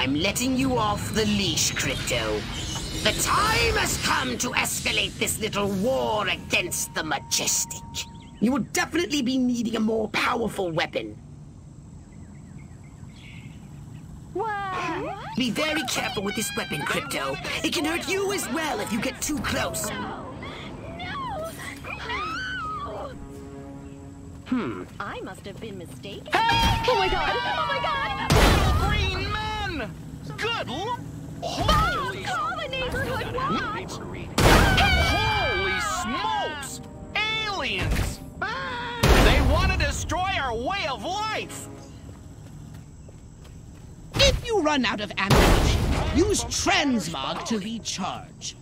I'm letting you off the leash, Crypto. The time has come to escalate this little war against the Majestic. You will definitely be needing a more powerful weapon. What? Be very careful with this weapon, Crypto. It can hurt you as well if you get too close. Hmm. I must have been mistaken. Oh my god! Oh my god! Green men! Good lord! Boss, call the neighborhood watch! Holy smokes! Aliens! They want to destroy our way of life! If you run out of ammunition, use transmog to recharge.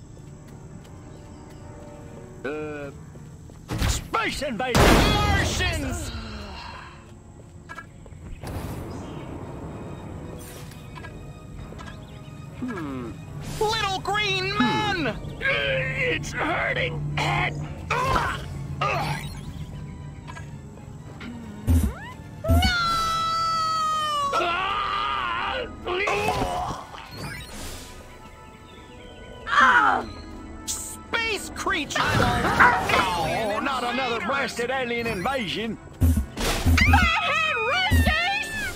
Uh... Space invaders! Martians! Hmm. Little green men! It's hurting! And... Space creature! Oh, not another blasted alien invasion! Roosties!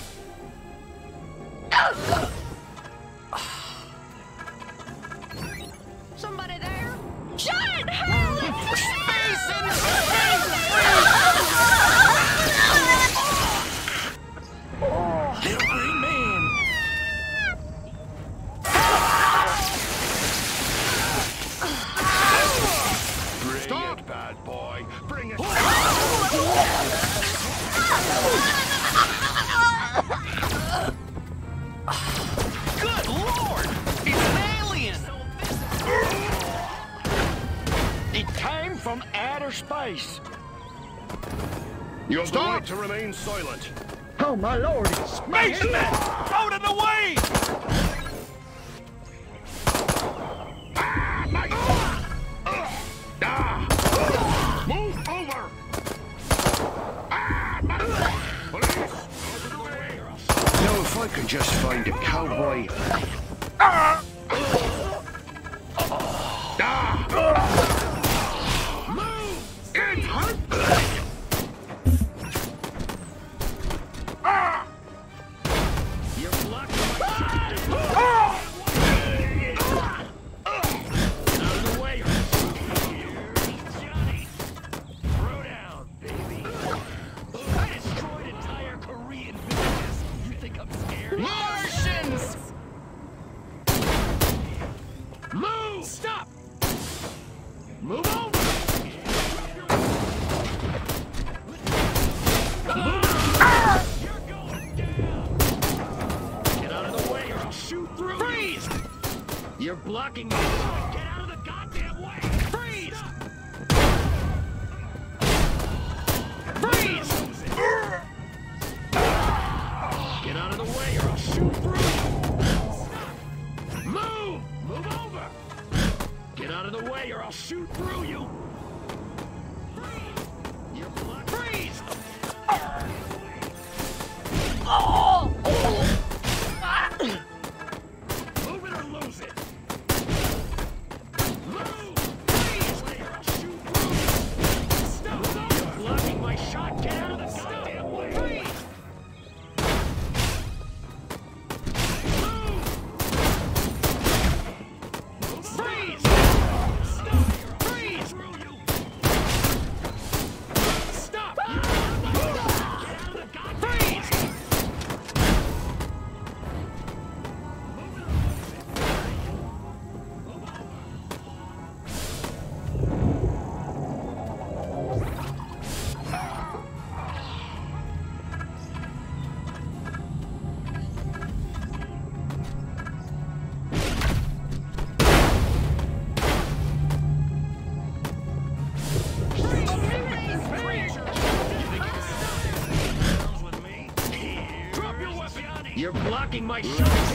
Somebody space. You have the right to remain silent. Oh my lord! Spaceman! Out of the way! Move over! Ah, my- Police! Now, if I could just find a cowboy. Ah! Move! Move over! Get out of the way or I'll shoot through you! Blocking my shot!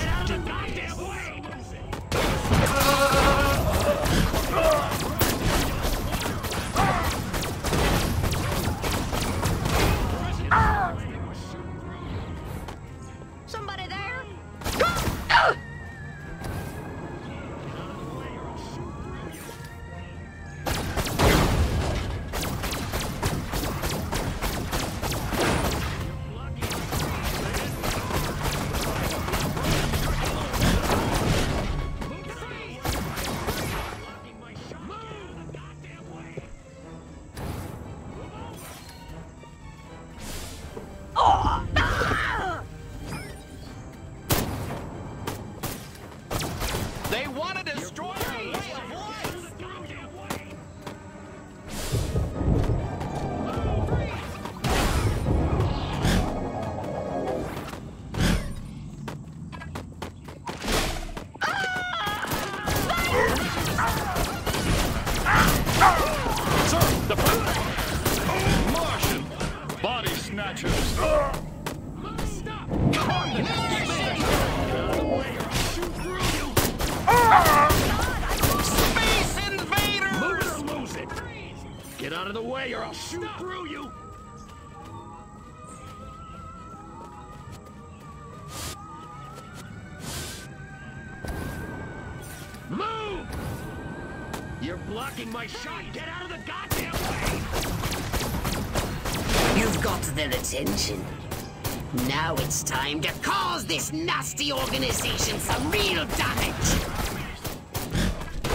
Way or I'll shoot through you! Move! You're blocking my shot! Get out of the goddamn way! You've got their attention. Now it's time to cause this nasty organization some real damage.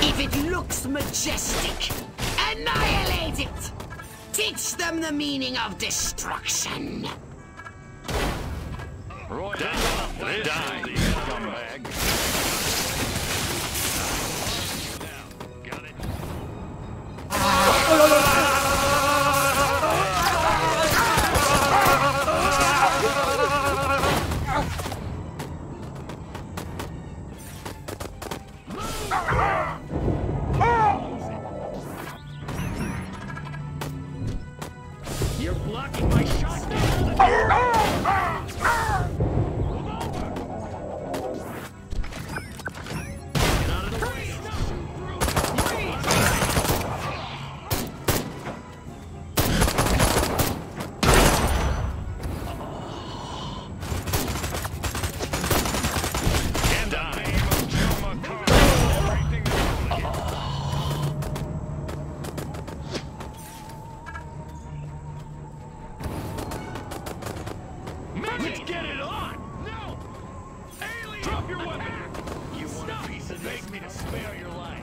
If it looks majestic, annihilate it! Teach them the meaning of destruction. Die! Die! Make me to spare your life.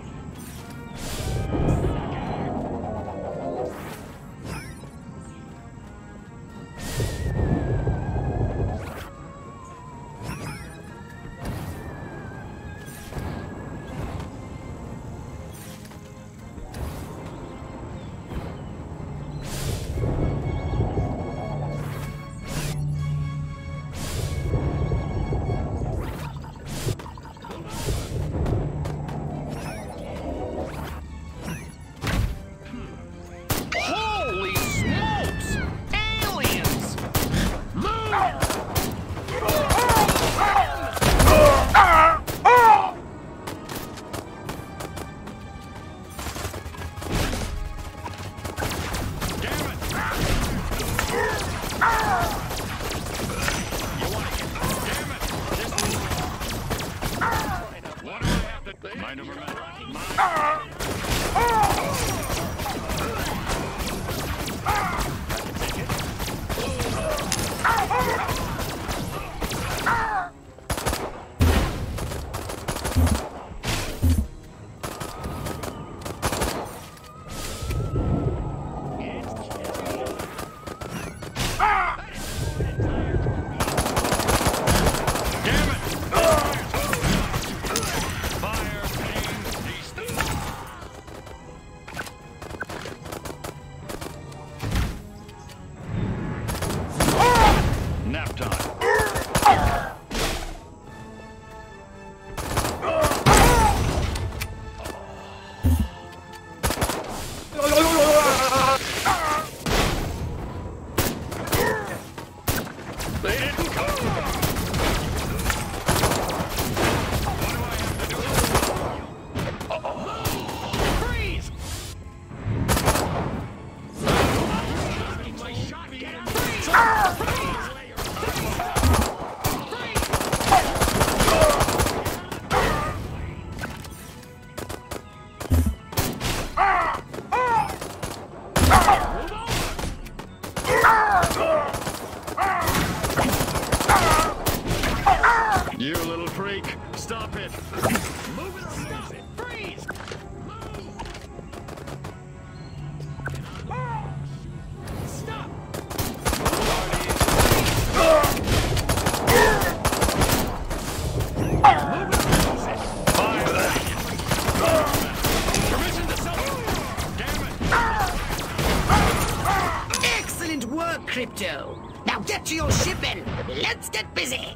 Crypto. Now get to your ship and let's get busy.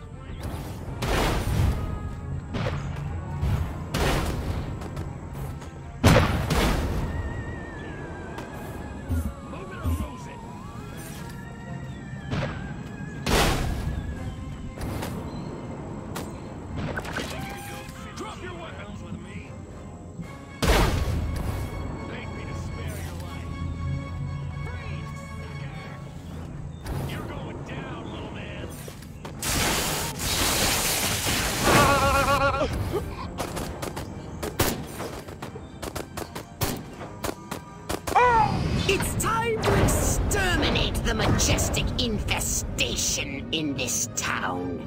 It's time to exterminate the majestic infestation in this town.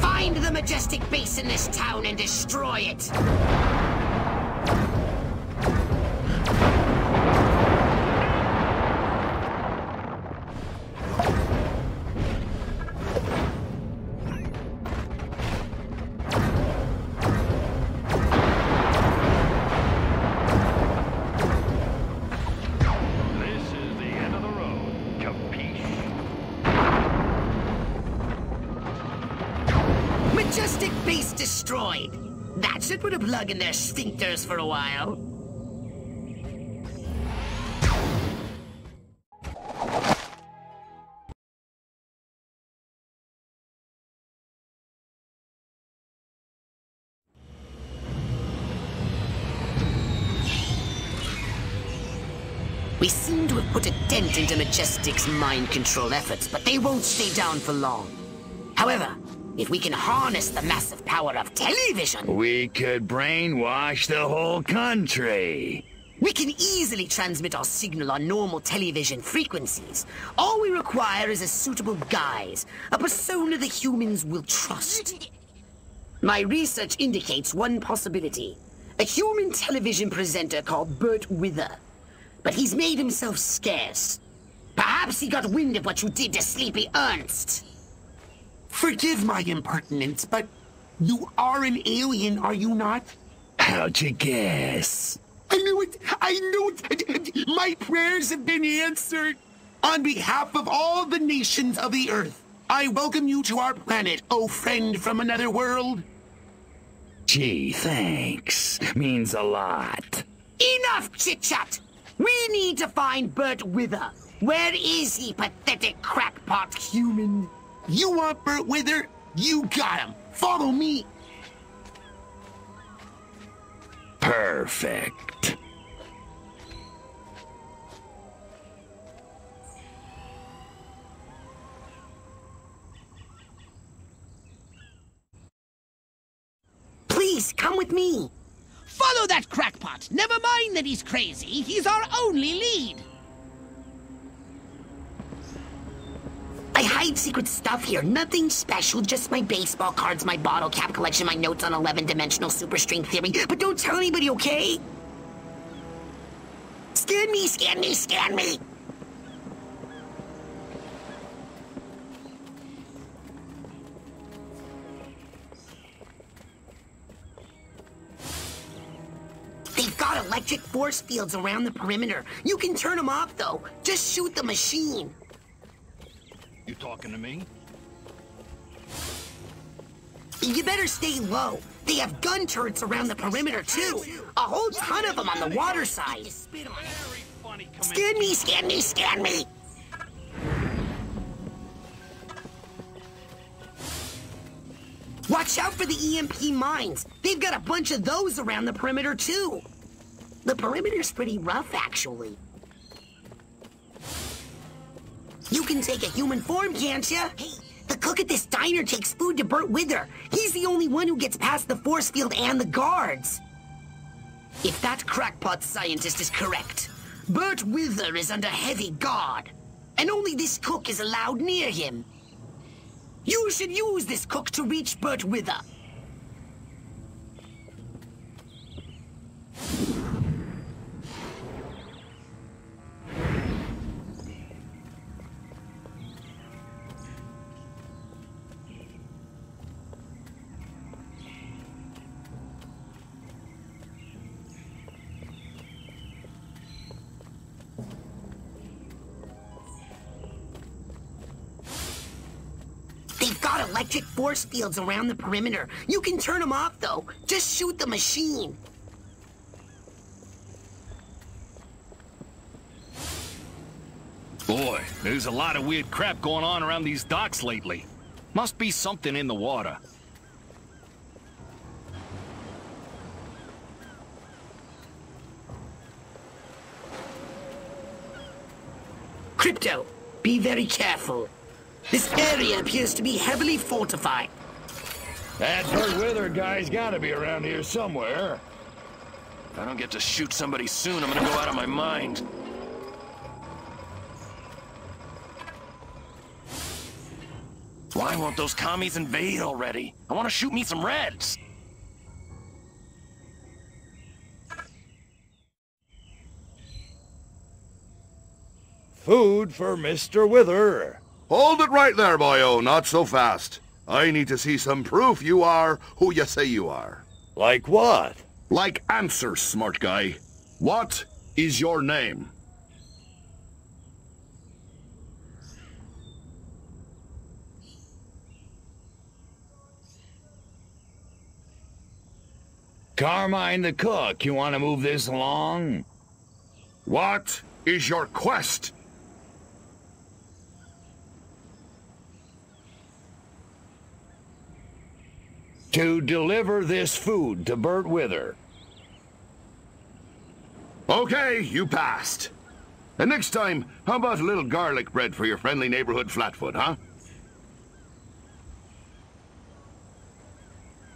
Find the majestic base in this town and destroy it. Majestic base destroyed. That should put a plug in their sphincters for a while. We seem to have put a dent into Majestic's mind control efforts, but they won't stay down for long. However, if we can harness the massive power of television, We could brainwash the whole country. we can easily transmit our signal on normal television frequencies. All we require is a suitable guise, a persona the humans will trust. My research indicates one possibility. A human television presenter called Bert Wither. But he's made himself scarce. Perhaps he got wind of what you did to Sleepy Ernst. Forgive my impertinence, but you are an alien, are you not? How'd you guess? I knew it! I knew it! My prayers have been answered! On behalf of all the nations of the earth, I welcome you to our planet, oh friend from another world. Gee, thanks. Means a lot. Enough chit-chat! We need to find Bert Wither. Where is he, pathetic crackpot human? You want Bert Wither? You got him! Follow me! Perfect. Please, come with me. Follow that crackpot. Never mind that he's crazy. He's our only lead. I hide secret stuff here. Nothing special, just my baseball cards, my bottle cap collection, my notes on 11-dimensional superstring theory. But don't tell anybody, okay? Scan me, scan me, scan me! They've got electric force fields around the perimeter. You can turn them off, though. Just shoot the machine. You talking to me? You better stay low. They have gun turrets around the perimeter, too. A whole ton of them on the water side. Scan me, scan me, scan me. Watch out for the EMP mines. They've got a bunch of those around the perimeter, too. The perimeter's pretty rough, actually. You can take a human form, can't you? Hey, the cook at this diner takes food to Bert Wither. He's the only one who gets past the force field and the guards. If that crackpot scientist is correct, Bert Wither is under heavy guard, and only this cook is allowed near him. You should use this cook to reach Bert Wither. Electric force fields around the perimeter. You can turn them off, though. Just shoot the machine. Boy, there's a lot of weird crap going on around these docks lately. Must be something in the water. Crypto, be very careful. This area appears to be heavily fortified. That Burt Wither guy's gotta be around here somewhere. If I don't get to shoot somebody soon, I'm gonna go out of my mind. Why won't those commies invade already? I want to shoot me some reds. Food for Mr. Wither. Hold it right there, boyo. Not so fast. I need to see some proof you are who you say you are. Like what? Like answers, smart guy. What is your name? Carmine the cook, you want to move this along? What is your quest? To deliver this food to Burt Wither. Okay, you passed. And next time, how about a little garlic bread for your friendly neighborhood flatfoot, huh?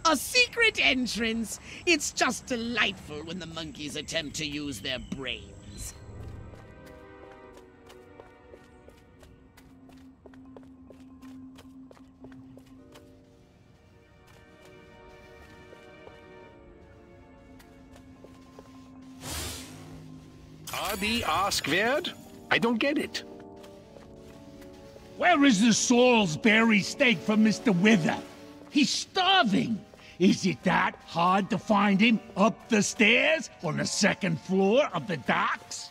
A secret entrance! It's just delightful when the monkeys attempt to use their brains. Abi Askverd? I don't get it. Where is the Salisbury steak from Mr. Wither? He's starving. Is it that hard to find him up the stairs on the second floor of the docks?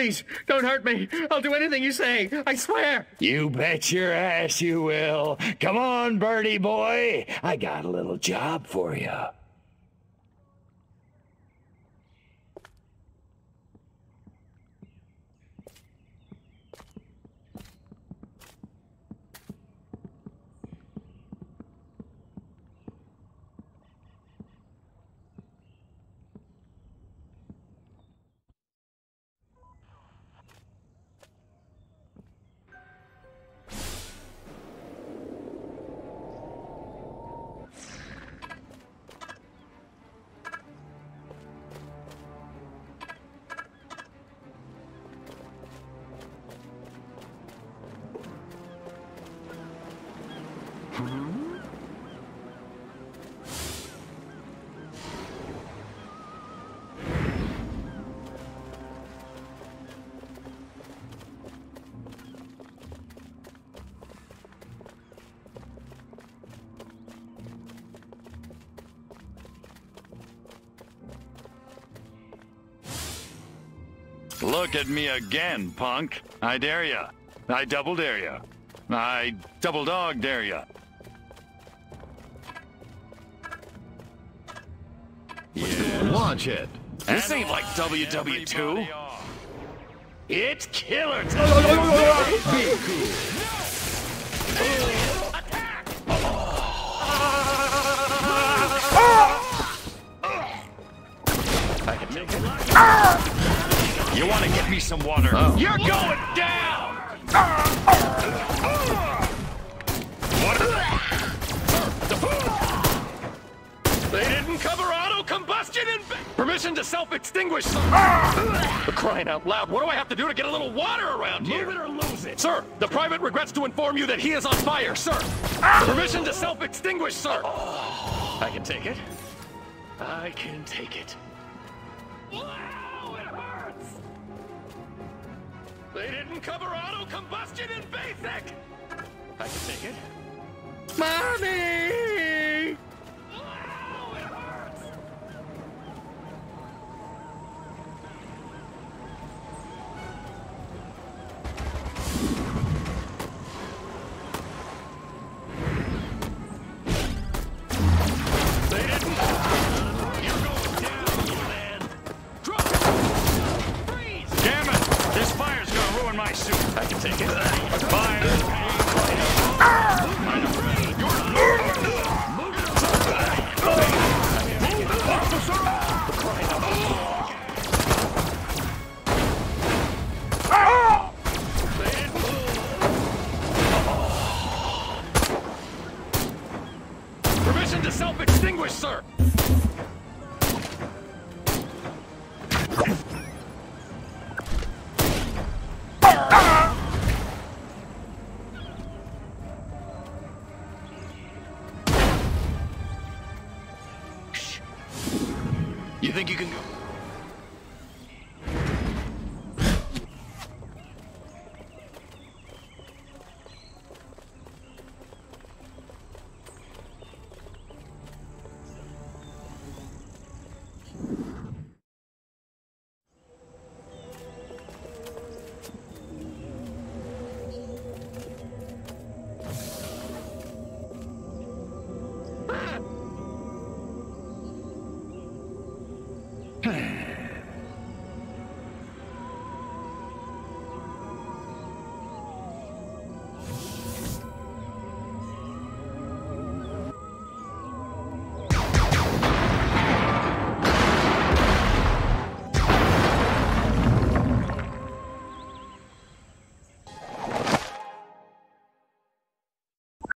Please, don't hurt me. I'll do anything you say. I swear. You bet your ass you will. Come on, birdie boy. I got a little job for you. Look at me again, punk. I dare ya. I double dare ya. I double dog dare ya. Launch it. This ain't like WW2. It's killer time. Be cool. I can take it. You want to get me some water? Oh. You're going down! Oh. Combustion and permission to self-extinguish. For crying out loud, what do I have to do to get a little water around here? Move it or lose it. Sir, the private regrets to inform you that he is on fire, sir. Permission to self-extinguish, sir. I can take it. I can take it. Wow, it hurts! They didn't cover auto combustion in basic! I can take it. Mommy!